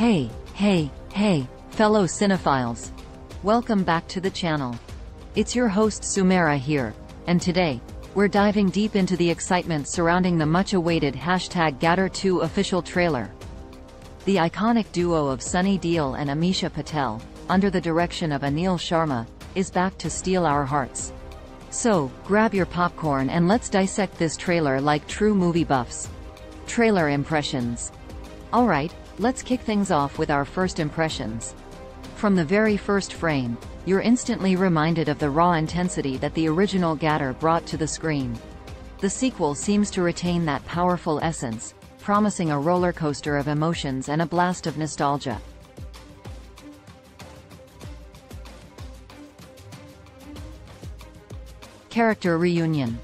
Hey, hey, hey, fellow cinephiles. Welcome back to the channel. It's your host Sumera here, and today, we're diving deep into the excitement surrounding the much-awaited hashtag Gadar2 official trailer. The iconic duo of Sunny Deol and Amisha Patel, under the direction of Anil Sharma, is back to steal our hearts. So, grab your popcorn and let's dissect this trailer like true movie buffs. Trailer impressions. Alright, let's kick things off with our first impressions. From the very first frame, you're instantly reminded of the raw intensity that the original Gadar brought to the screen. The sequel seems to retain that powerful essence, promising a roller coaster of emotions and a blast of nostalgia. Character Reunion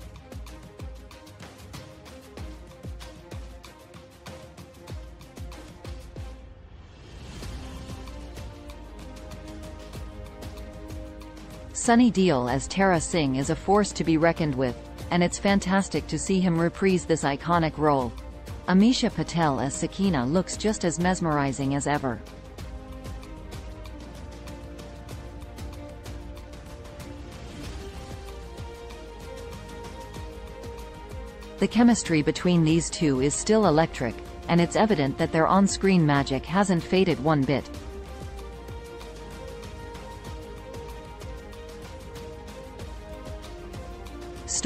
Sunny Deol as Tara Singh is a force to be reckoned with, and it's fantastic to see him reprise this iconic role. Amisha Patel as Sakina looks just as mesmerizing as ever. The chemistry between these two is still electric, and it's evident that their on-screen magic hasn't faded one bit.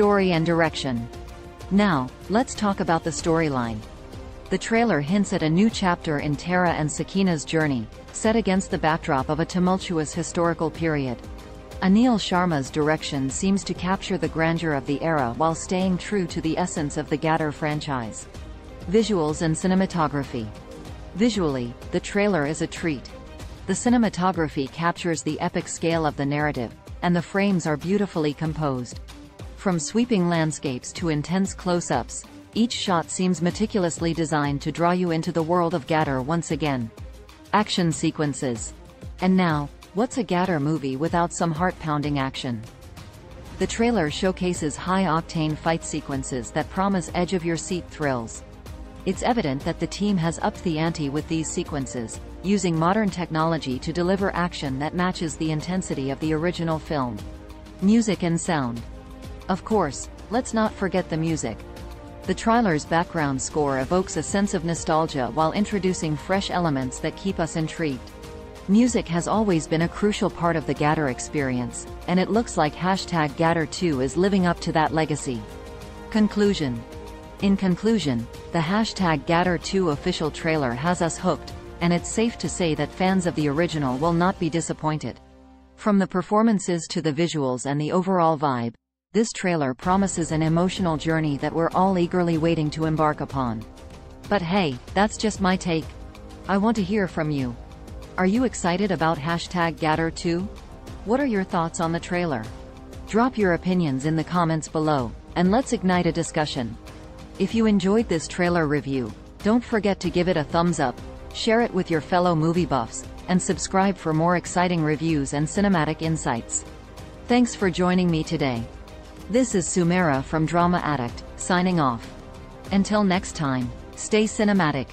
Story and direction. Now, let's talk about the storyline. The trailer hints at a new chapter in Tara and Sakina's journey, set against the backdrop of a tumultuous historical period. Anil Sharma's direction seems to capture the grandeur of the era while staying true to the essence of the Gadar franchise. Visuals and cinematography. Visually, the trailer is a treat. The cinematography captures the epic scale of the narrative, and the frames are beautifully composed. From sweeping landscapes to intense close-ups, each shot seems meticulously designed to draw you into the world of Gadar once again. Action sequences. And now, What's a Gadar movie without some heart-pounding action? The trailer showcases high-octane fight sequences that promise edge-of-your-seat thrills. It's evident that the team has upped the ante with these sequences, using modern technology to deliver action that matches the intensity of the original film. Music and sound. Of course, let's not forget the music. The trailer's background score evokes a sense of nostalgia while introducing fresh elements that keep us intrigued. Music has always been a crucial part of the Gadar experience, and it looks like hashtag Gadar2 is living up to that legacy. Conclusion In conclusion, the hashtag Gadar2 official trailer has us hooked, and it's safe to say that fans of the original will not be disappointed. From the performances to the visuals and the overall vibe, this trailer promises an emotional journey that we're all eagerly waiting to embark upon. But hey, that's just my take. I want to hear from you. Are you excited about hashtag Gadar2? What are your thoughts on the trailer? Drop your opinions in the comments below, and let's ignite a discussion. If you enjoyed this trailer review, don't forget to give it a thumbs up, share it with your fellow movie buffs, and subscribe for more exciting reviews and cinematic insights. Thanks for joining me today. This is Sumera from Drama Addict, signing off. Until next time, stay cinematic.